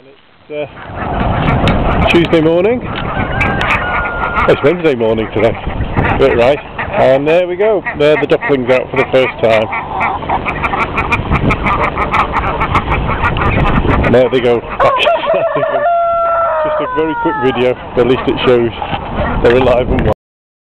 And it's uh, Tuesday morning. It's Wednesday morning today. Bit right. And there we go. There the ducklings out for the first time. And there they go. Just a very quick video, but at least it shows they're alive and well.